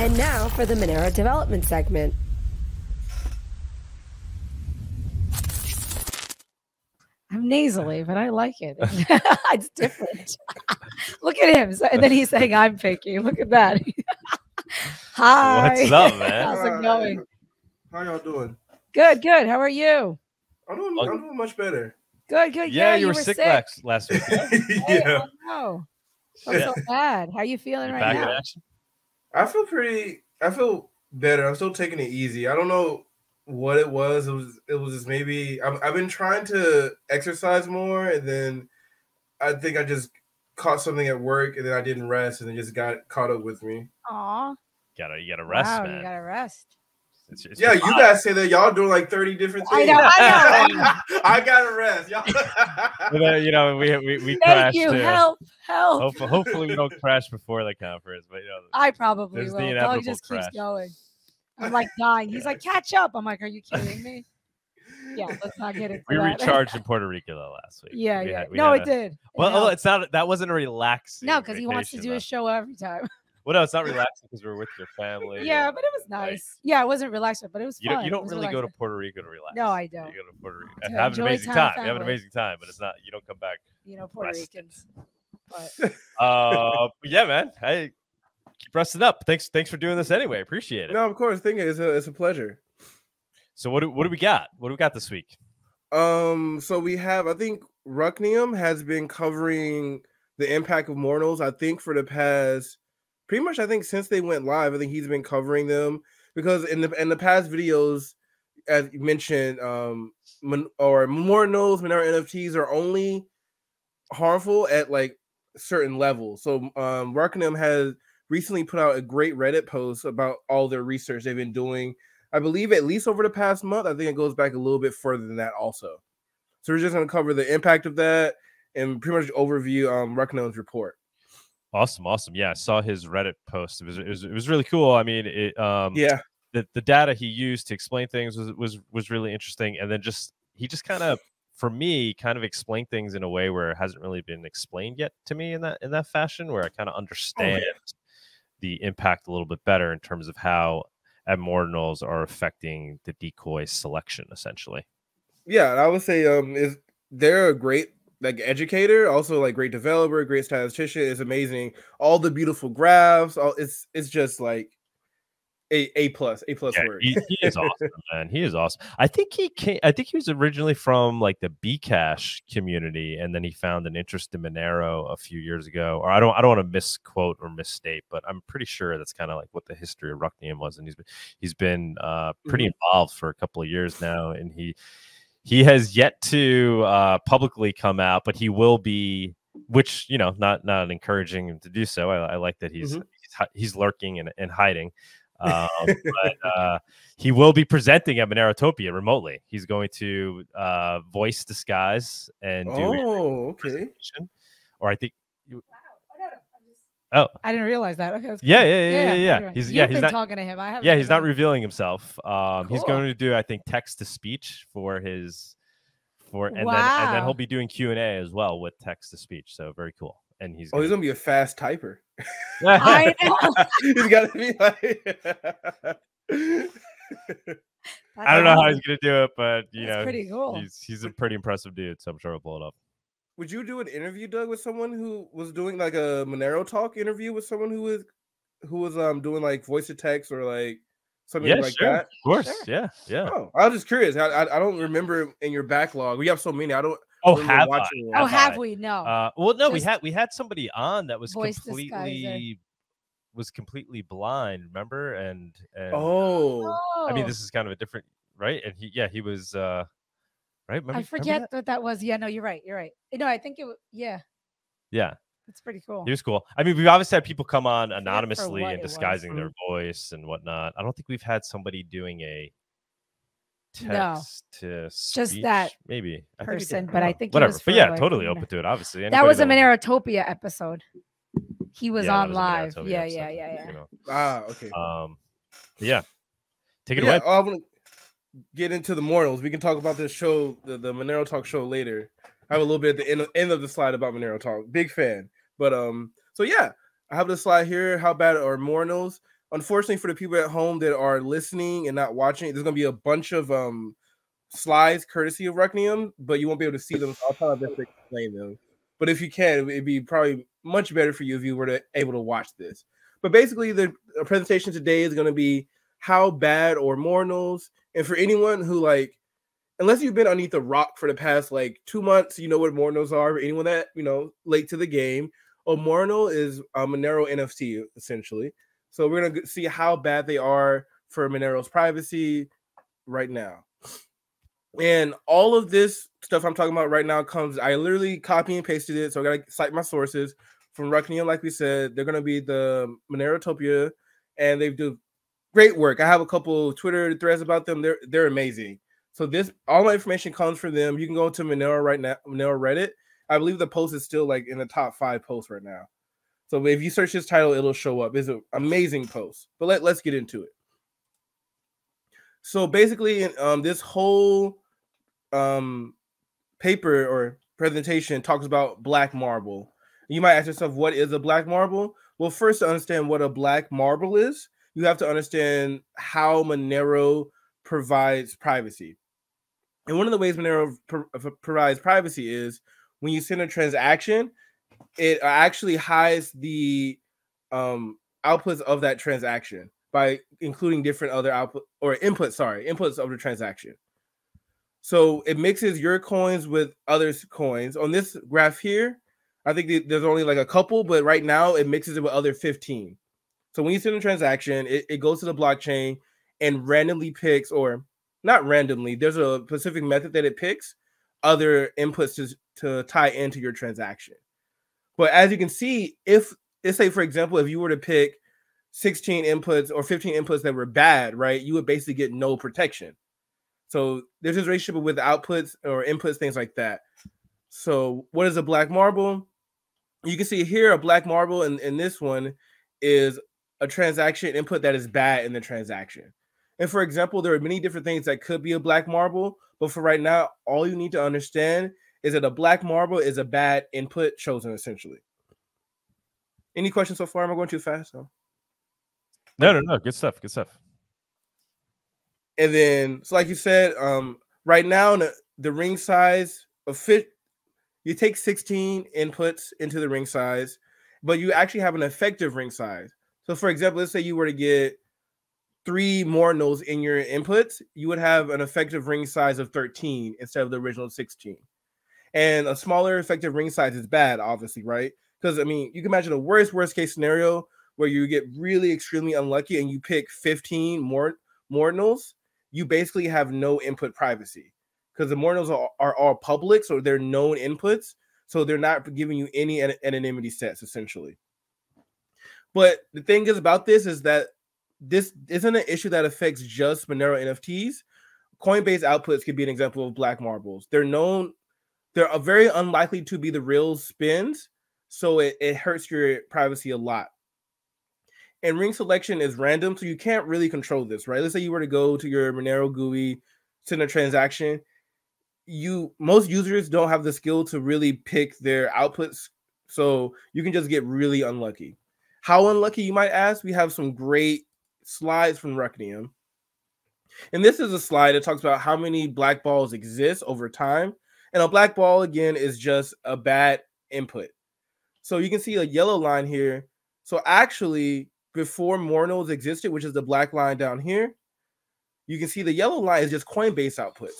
And now for the Monero development segment. I'm nasally, but I like it. it's different. Look at him. So- And then he's saying, I'm picky. Look at that. Hi. What's up, man? How's it going? How y'all doing? Good, good. How are you? I'm doing, I'm doing much better. Good, good. Yeah, Yeah, you were sick, Last, last week. Hey, yeah. oh, no. Felt so bad. How you feeling You right back in now? Action? I feel pretty. I feel better. I'm still taking it easy. I don't know what it was. It was. It was just maybe. I've, I've been trying to exercise more, and then I think I just caught something at work, and then I didn't rest, and it just got caught up with me. Aw. Gotta, you gotta rest, wow, man. you gotta rest. It's- it's Yeah, you body. guys say that y'all doing like 30 different things. I things. know, I know. I got a rest. Y'all. But, uh, you know, we we, we Thank crashed you. too. Help, help. Hopefully, hopefully we don't crash before the conference, but you know, I probably There's the will. Dog just crash. keeps going. I'm like dying. He's like, catch up. I'm like, are you kidding me? Yeah, let's not get into we that. recharged in Puerto Rico though last week. Yeah, We yeah. had- we no, it a- did. It Well, oh, it's not. That wasn't a relaxing. no, because he wants to vacation, do a though. show every time. Well, no, it's not relaxing because we're with your family. yeah, but it was like, nice. Yeah, it wasn't relaxing, but it was You fun. don't, you don't was really go to. Puerto Rico to relax. No, I don't. You go to Puerto Rico To and have an amazing time time. You have an amazing time, but it's not. You don't come back. You know, Puerto rest. Ricans. But Uh, but yeah, man. Hey, keep resting up. Thanks, thanks for doing this anyway. Appreciate it. no, of course. Thing is, it's a, it's a pleasure. So what do what do we got? What do we got this week? Um, so we have, I think Rucknium has been covering the impact of Mordinals. I think for the past, pretty much, I think since they went live, I think he's been covering them because in the in the past videos, as you mentioned, um, or Mordinals, Monero NFTs are only harmful at like certain levels. So um, Rucknium has recently put out a great Reddit post about all their research they've been doing I believe at least over the past month. I think it goes back a little bit further than that also. So we're just going to cover the impact of that and pretty much overview um Rucknium's report. Awesome, awesome. Yeah, I saw his Reddit post. It was it was, it was really cool. I mean, it um Yeah, the, the data he used to explain things was was was really interesting and then just he just kind of for me kind of explained things in a way where it hasn't really been explained yet to me in that in that fashion where I kind of understand the impact a little bit better in terms of how abnormals are affecting the decoy selection essentially. yeah. I would say um is they're a great like educator, also like great developer, great statistician. It's amazing. All the beautiful graphs. All it's it's just like a a plus a plus Yeah, word. he, he is awesome, man. He is awesome. I think he came. I think he was originally from like the Bcash community, and then he found an interest in Monero a few years ago. Or I don't. I don't want to misquote or misstate, but I'm pretty sure that's kind of like what the history of Rucknium was. And he's been he's been uh, pretty involved for a couple of years now, and he he has yet to uh, publicly come out, but he will be. Which you know, not not encouraging him to do so. I, I like that he's Mhm. he's, he's lurking and, and hiding. Um, but uh, he will be presenting at Monerotopia remotely. He's going to uh, voice disguise and do Oh, okay. Or I think, oh I didn't realize that. Okay. that's yeah, cool. yeah, yeah, yeah, yeah. anyway. He's You've yeah, he's been not. talking to him. I haven't. Yeah, he's not revealing himself. Um, he's going to do, I think, text to speech for his for, and then and then he'll be doing Q and A as well with text to speech. So very cool. And he's Oh, he's gonna be a fast typer. I know. he's got to be like. I don't know how he's gonna do it, but you That's know, pretty cool. he's he's a pretty impressive dude. So I'm sure he'll pull it up. Would you do an interview, Doug, with someone who was doing like a Monero talk interview with someone who was who was um doing like voice to text or like something Yeah, like sure. that? Of course, Sure. yeah, yeah. Oh, I was just curious. I, I I don't remember in your backlog. We have so many. I don't. Oh, have I? watching one. Oh, Have have I? we? No. Uh, well, no, we had we had somebody on that was voice disguiser. completely was completely blind. Remember? And, and Oh, I mean, Oh, this is kind of a different, right? And he, yeah, he was uh, right. Remember, I forget that? what that was. Yeah, no, you're right. You're right. No, I think it. wa- Yeah, Yeah, it's pretty cool. he was cool. I mean, we've obviously had people come on anonymously and disguising their voice and whatnot. I don't think we've had somebody doing a No. text to Just that maybe I think we did. person, I but I think he whatever. was but yeah, like, totally open to it. Obviously, that was a Anybody Monerotopia episode. He was Yeah, on was live. Monerotopia Yeah, episode, yeah, yeah, yeah. You know. ah, okay. Um, yeah. Take it yeah, away. I want to get into the Mordinals. We can talk about this show, the, the Monero Talk show later. I have a little bit at the end of, end of the slide about Monero Talk. Big fan. But um, so yeah, I have the slide here. How bad are Mordinals? unfortunately for the people at home that are listening and not watching, there's gonna be a bunch of um slides courtesy of Rucknium, but you won't be able to see them. So I'll try my best to explain them. But if you can, it'd be probably much better for you if you were to able to watch this. But basically, the presentation today is going to be how bad or Mordinals, and for anyone who like, unless you've been underneath the rock for the past like two months, you know what Mordinals are. For anyone that you know late to the game, oh, a Mordinal is a Monero NFT essentially. So we're gonna see how bad they are for Monero's privacy right now. And all of this stuff I'm talking about right now comes, I literally copy and pasted it. So I gotta cite my sources from Rucknium, like we said. They're gonna be the Monerotopia, and they do great work. I have a couple Twitter threads about them. They're they're amazing. So this all my information comes from them. You can go to Monero right now, Monero Reddit. I believe the post is still like in the top five posts right now. So if you search his title, it'll show up. It's an amazing post. But let, let's get into it. So basically, um, this whole um, paper or presentation talks about black marble. You might ask yourself, what is a black marble? Well, first, to understand what a black marble is, you have to understand how Monero provides privacy. And one of the ways Monero pro- provides privacy is when you send a transaction, it actually hides the um, outputs of that transaction by including different other output or inputs, sorry, inputs of the transaction. So it mixes your coins with others' coins. On this graph here, I think there's only like a couple, but right now it mixes it with other 15. So when you send a transaction, it, it goes to the blockchain and randomly picks, or not randomly, there's a specific method that it picks other inputs to, to tie into your transaction. But as you can see, if let's say, for example, if you were to pick 16 inputs or 15 inputs that were bad, right, you would basically get no protection. So there's this relationship with outputs or inputs, things like that. So what is a black marble? You can see here a black marble, and, and this one is a transaction input that is bad in the transaction. And for example, there are many different things that could be a black marble, but for right now, all you need to understand is that a black marble is a bad input chosen essentially. Any questions so far? Am I going too fast? No, no, no. no. Good stuff. Good stuff. And then, so like you said, um, right now the, the ring size of fit, you take 16 inputs into the ring size, but you actually have an effective ring size. So, for example, let's say you were to get three more nodes in your inputs, you would have an effective ring size of 13 instead of the original 16. And a smaller effective ring size is bad, obviously, right? Because I mean, you can imagine the worst, worst case scenario where you get really extremely unlucky and you pick 15 more ordinals you basically have no input privacy because the Mordinals are, are all public, so they're known inputs, so they're not giving you any anonymity sets essentially. But the thing is about this is that this isn't an issue that affects just Monero NFTs. Coinbase outputs could be an example of black marbles. They're known, they're uh, very unlikely to be the real spins, so it, it hurts your privacy a lot and ring selection is random, so you can't really control this, right? Let's say you were to go to your Monero GUI, send a transaction. You most users don't have the skill to really pick their outputs, so you can just get really unlucky. How unlucky you might ask? We have some great slides from Rucknium. And this is a slide that talks about how many black balls exist over time. And a black ball again is just a bad input. So you can see a yellow line here. So actually, before Mordinals existed, which is the black line down here, you can see the yellow line is just Coinbase outputs.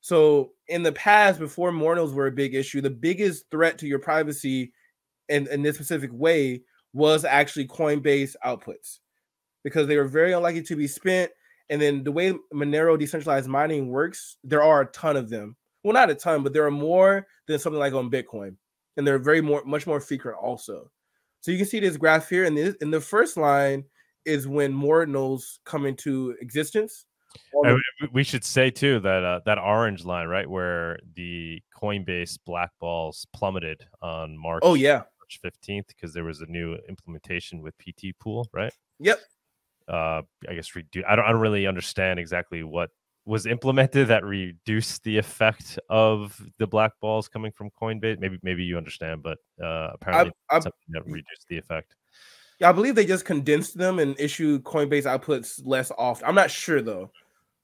So in the past, before Mordinals were a big issue, the biggest threat to your privacy in, in this specific way was actually Coinbase outputs because they were very unlikely to be spent. And then the way Monero decentralized mining works, there are a ton of them. Well, not a ton, but there are more than something like on Bitcoin. And they're very more much more frequent also. So you can see this graph here, and in the first line is when Mordinals come into existence. we should say too that uh, that orange line, right, where the Coinbase black balls plummeted on March. Oh yeah, March fifteenth, because there was a new implementation with P2Pool, right? Yep. Uh, I guess redo. I don't. I don't really understand exactly what was implemented that reduced the effect of the black balls coming from Coinbase. Maybe maybe you understand, but uh, apparently I, I, something that reduced the effect. Yeah, I believe they just condensed them and issued Coinbase outputs less often. I'm not sure though.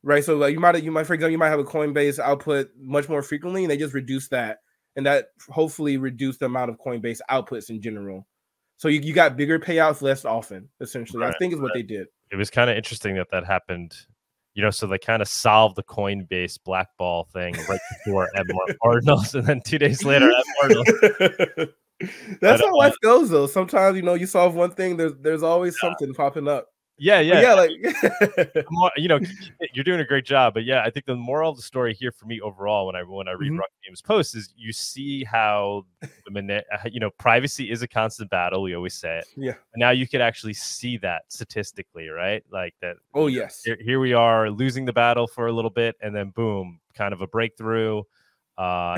Right. So like you might you might for example, you might have a Coinbase output much more frequently and they just reduce that. And that hopefully reduced the amount of Coinbase outputs in general. So you, you got bigger payouts less often, essentially. Right, I think is what they did. It was kind of interesting that that happened. You know, so they kind of solved the Coinbase blackball thing right before Ed Cardinals, and then two days later. That's But, how uh, life goes, though. Sometimes you know you solve one thing, there's there's always something popping up. Yeah, But yeah, yeah, like you know, you're doing a great job. But yeah, I think the moral of the story here for me overall, when I when I read Mhm. Ruck Games posts, is you see how the minute, you know, privacy is a constant battle. We always say it. yeah. And now you could actually see that statistically, right? Like that. Oh yes. Here, here we are losing the battle for a little bit, and then boom, kind of a breakthrough, uh,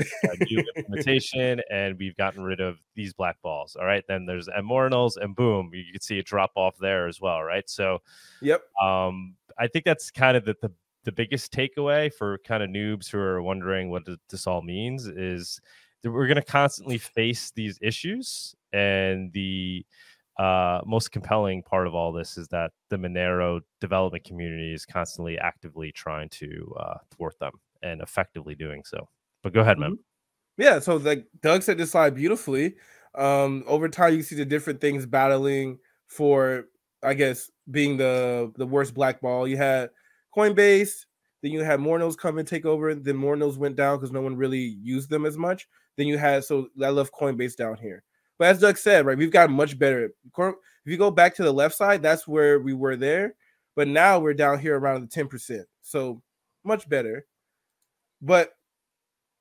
new implementation, and we've gotten rid of these black balls. All right, then there's Immortals, and boom, you can see a drop off there as well, right? So Yep. um, I think that's kind of the, the the biggest takeaway for kind of noobs who are wondering what this all means is that we're going to constantly face these issues, and the uh, most compelling part of all this is that the Monero development community is constantly actively trying to uh, thwart them and effectively doing so. But go ahead, man. Yeah, so like Doug said this slide beautifully. Um, over time you see the different things battling for, I guess, being the the worst black ball. You had Coinbase, then you had Mornos come and take over. Then Mornos went down because no one really used them as much. Then you had so I left Coinbase down here. But as Doug said, right, we've gotten much better. If you go back to the left side, that's where we were there. But now we're down here around the 10%. So much better. But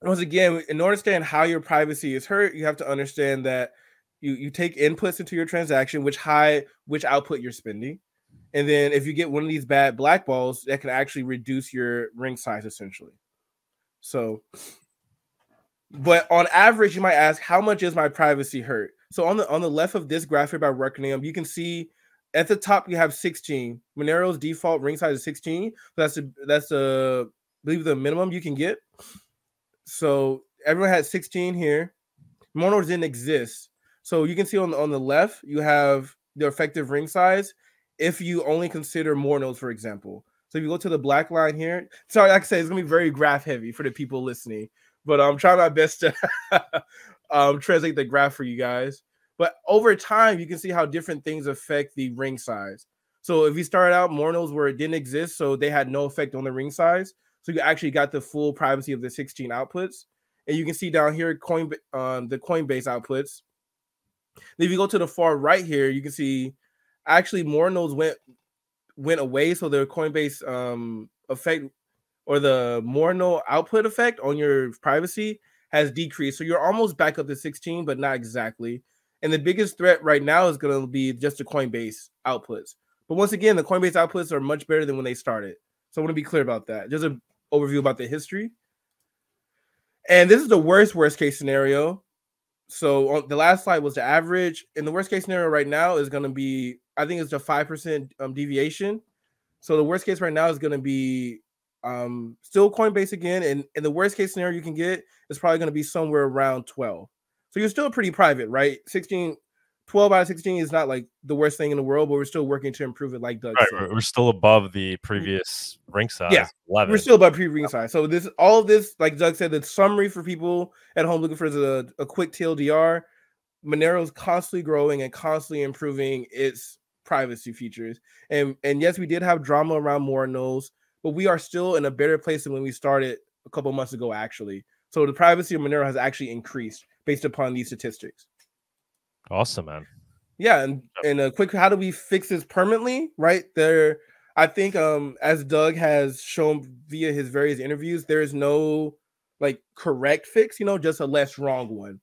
once again, in order to understand how your privacy is hurt, you have to understand that you, you take inputs into your transaction, which high which output you're spending. And then if you get one of these bad black balls, that can actually reduce your ring size essentially. So, but on average, you might ask, how much is my privacy hurt? So on the on the left of this graphic by Rucknium, you can see at the top you have 16. Monero's default ring size is 16. So that's a that's I believe the minimum you can get. So everyone had 16 here. Monos didn't exist. So you can see on the, on the left, you have the effective ring size if you only consider Monos, for example. So if you go to the black line here, sorry, like I said, it's gonna be very graph heavy for the people listening, but I'm trying my best to um, translate the graph for you guys. But over time, you can see how different things affect the ring size. So if you started out Mornos where it didn't exist, so they had no effect on the ring size. So you actually got the full privacy of the 16 outputs. And you can see down here coin um, the Coinbase outputs. If you go to the far right here, you can see actually Mornos went went away. So the Coinbase um, effect or the more Morno output effect on your privacy has decreased. So you're almost back up to 16, but not exactly. And the biggest threat right now is going to be just the Coinbase outputs. But once again, the Coinbase outputs are much better than when they started. So I want to be clear about that. Just an overview about the history. And this is the worst worst case scenario. So on the last slide was the average, and the worst case scenario right now is going to be, I think it's five percent um, deviation. So the worst case right now is going to be um, still Coinbase again, and, and the worst case scenario you can get is probably going to be somewhere around 12. So you're still pretty private, right? 16, 12 out of 16 is not like the worst thing in the world, but we're still working to improve it, like Doug Right, said. we're- still above the mm-hmm. previous ring size. Yeah, 11. We're still above pre-ring size. So this all of this, like Doug said, the summary for people at home looking for a, a quick TLDR. Monero's constantly growing and constantly improving its privacy features. And and yes, we did have drama around more knows, but we are still in a better place than when we started a couple months ago, actually. So the privacy of Monero has actually increased based upon these statistics. Awesome, man. Yeah, and and a quick how do we fix this permanently? Right there, I think um as Doug has shown via his various interviews, there is no like correct fix, you know, just a less wrong one.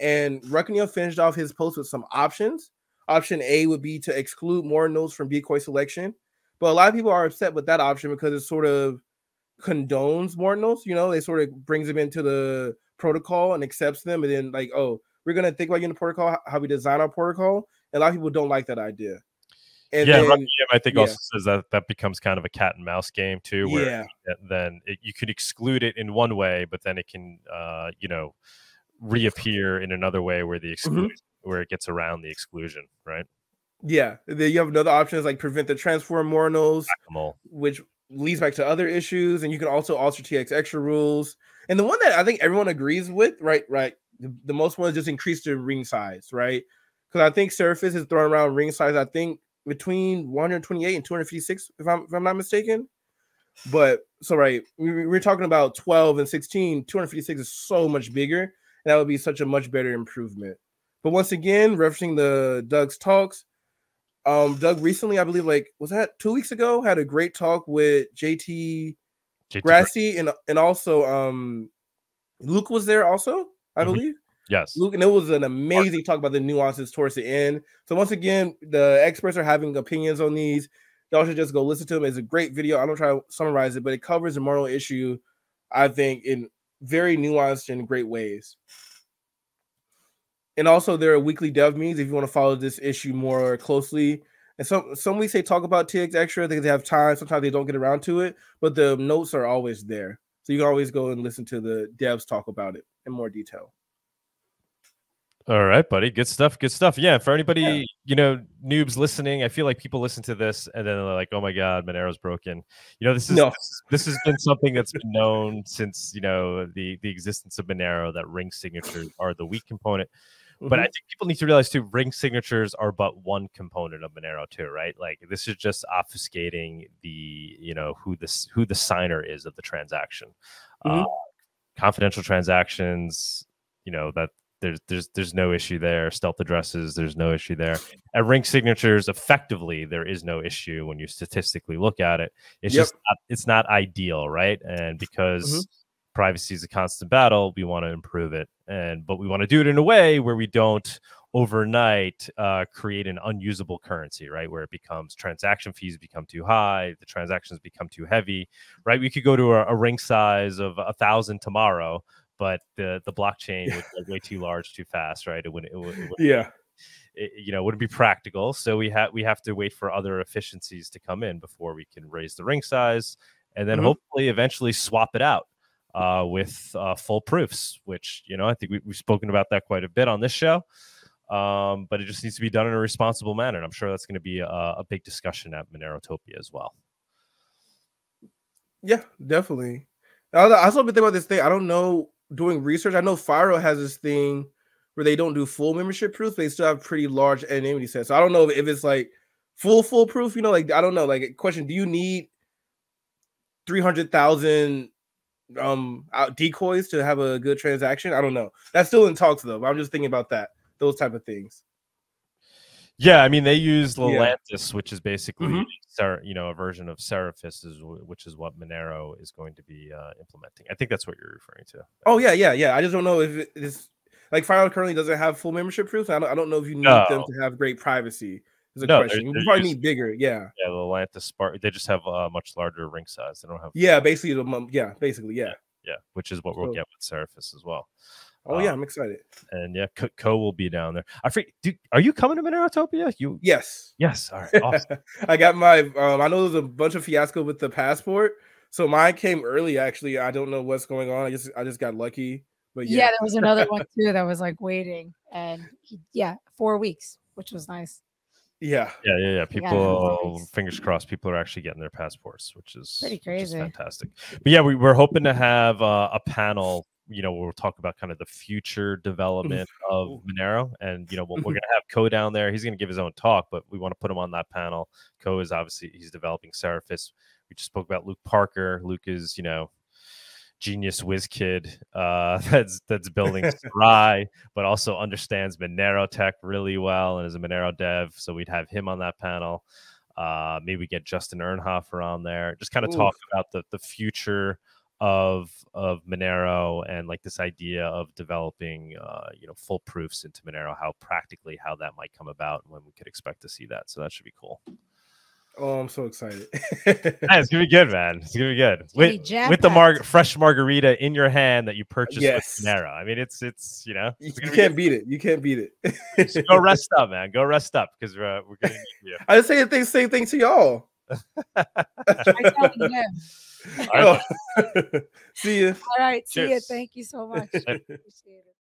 And Rucknium finished off his post with some options. Option A would be to exclude Mordinals from decoy selection, but a lot of people are upset with that option because it sort of condones Mordinals. You know, they sort of brings them into the protocol and accepts them, and then like, oh, we're gonna think about the protocol, how we design our protocol. And a lot of people don't like that idea. And yeah, then, I think yeah. also says that that becomes kind of a cat and mouse game too, where yeah, then it, you could exclude it in one way, but then it can, uh, you know, reappear in another way where the exclusion, where it gets around the exclusion, right? Yeah, then you have another option is like prevent the transform Whack-a-mole. which leads back to other issues, and you can also alter TX extra rules. And the one that I think everyone agrees with, right, right, the, the most one is just increase the ring size, right? Because I think Seraphis is throwing around ring size. I think between 128 and 256, if I'm if I'm not mistaken. But so right, we, we- we're talking about 12 and 16. 256 is so much bigger, and that would be such a much better improvement. But once again, referencing the Doug's talks, um, Doug recently, I believe, like was that two weeks ago, had a great talk with JT JT Grassy and and also um Luke was there also, I Mhm. believe. Yes. Luke, and it was an amazing talk about the nuances towards the end. So once again, the experts are having opinions on these. Y'all should just go listen to them. It's a great video. I'm gonna try to summarize it, but it covers a moral issue, I think, in very nuanced and great ways. And also, there are weekly dev meetings if you want to follow this issue more closely. And some some weeks they talk about TX Extra because they have time. Sometimes they don't get around to it, but the notes are always there, so you can always go and listen to the devs talk about it in more detail. All right, buddy. Good stuff. Good stuff. Yeah. For anybody, you know, noobs listening, I feel like people listen to this and then they're like, "Oh my God, Monero's broken." You know, this is No. this has been something that's been known since you know the the existence of Monero that ring signatures are the weak component. But I Mhm. think people need to realize too, ring signatures are but one component of Monero too, right? Like this is just obfuscating the you know who this who the signer is of the transaction. Mhm. Uh, confidential transactions, you know that there's there's there's no issue there. Stealth addresses, there's no issue there. At ring signatures, effectively, there is no issue when you statistically look at it. It's Yep. just not, it's not ideal, right? And because Mhm. privacy is a constant battle, we want to improve it, and but we want to do it in a way where we don't overnight uh, create an unusable currency, right? Where it becomes transaction fees become too high, the transactions become too heavy, right? We could go to a, a ring size of a thousand tomorrow, but the the blockchain would way too large too fast, right? It wouldn't, it, would, it would Yeah. it, you know wouldn't be practical. So we have we have to wait for other efficiencies to come in before we can raise the ring size, and then Mhm. hopefully eventually swap it out uh, with uh, full proofs. Which you know I think we, we've spoken about that quite a bit on this show. Um, but it just needs to be done in a responsible manner. And I'm sure that's going to be a, a big discussion at Monerotopia as well. Yeah, definitely. I also been thinking about this thing. I don't know doing research. I know Firo has this thing where they don't do full membership proof, they still have pretty large anonymity sets. So I don't know if it's like full full proof. You know, like I don't know. Like a question: Do you need three hundred thousand um decoys to have a good transaction? I don't know. That's still in talks though. I'm just thinking about that. Those type of things. Yeah, I mean they use Yeah. Which is basically Mhm. Ser- you know a version of Seraphis, is wh- which is what Monero is going to be uh, implementing. I think that's what you're referring to. Oh yeah, yeah, yeah. I just don't know if it is like Firo currently doesn't have full membership proof. I don't, I don't know if you need them to have great privacy. Is a No, they're- question. You they're probably just- need bigger. Yeah, Yeah, the Lelantus Spark. They just have a much larger ring size. They don't have yeah. Basically, the yeah, basically, yeah. yeah, which is what we'll get with Seraphis as well. Oh yeah, Um, I'm excited. and yeah, koe, koe will be down there. I freak. Dude, are you coming to Monerotopia? You Yes, yes. All right. Awesome. I got my. Um, I know there's a bunch of fiasco with the passport, so mine came early. Actually, I don't know what's going on. I just, I just got lucky. But Yeah, yeah, there was another one too that was like waiting, and he, yeah, four weeks, which was nice. yeah, Yeah, yeah, yeah. Yeah, People, nice. fingers crossed, people are actually getting their passports, which is Pretty which is crazy. fantastic. But yeah, we, we're hoping to have uh, a panel. You know, we'll talk about kind of the future development of Monero, and you know, we're, we're going to have koe down there. He's going to give his own talk, but we want to put him on that panel. koe is obviously he's developing Seraphis. We just spoke about Luke Parker. Luke is, you know, genius whiz kid uh, that's that's building Serai, but also understands Monero tech really well and is a Monero dev. So we'd have him on that panel. Uh, maybe get Justin Ehrenhofer on there. Just kind of talk about the the future of of Monero and like this idea of developing uh, you know full proofs into Monero, how practically how that might come about and when we could expect to see that. So that should be cool. Oh, I'm so excited. Yeah, it's gonna be good, man. It's gonna be good gonna be with, jam with the mar- fresh margarita in your hand that you purchased Yes. with Monero. I mean, it's it's you know you it's you can't beat it. You can't beat good. it. go rest up, man. Go rest up because we're uh, we're gonna need you. I just say the same thing to y'all. Telling. All right, Oh. See you. All right, see you. Thank you so much. Appreciate it.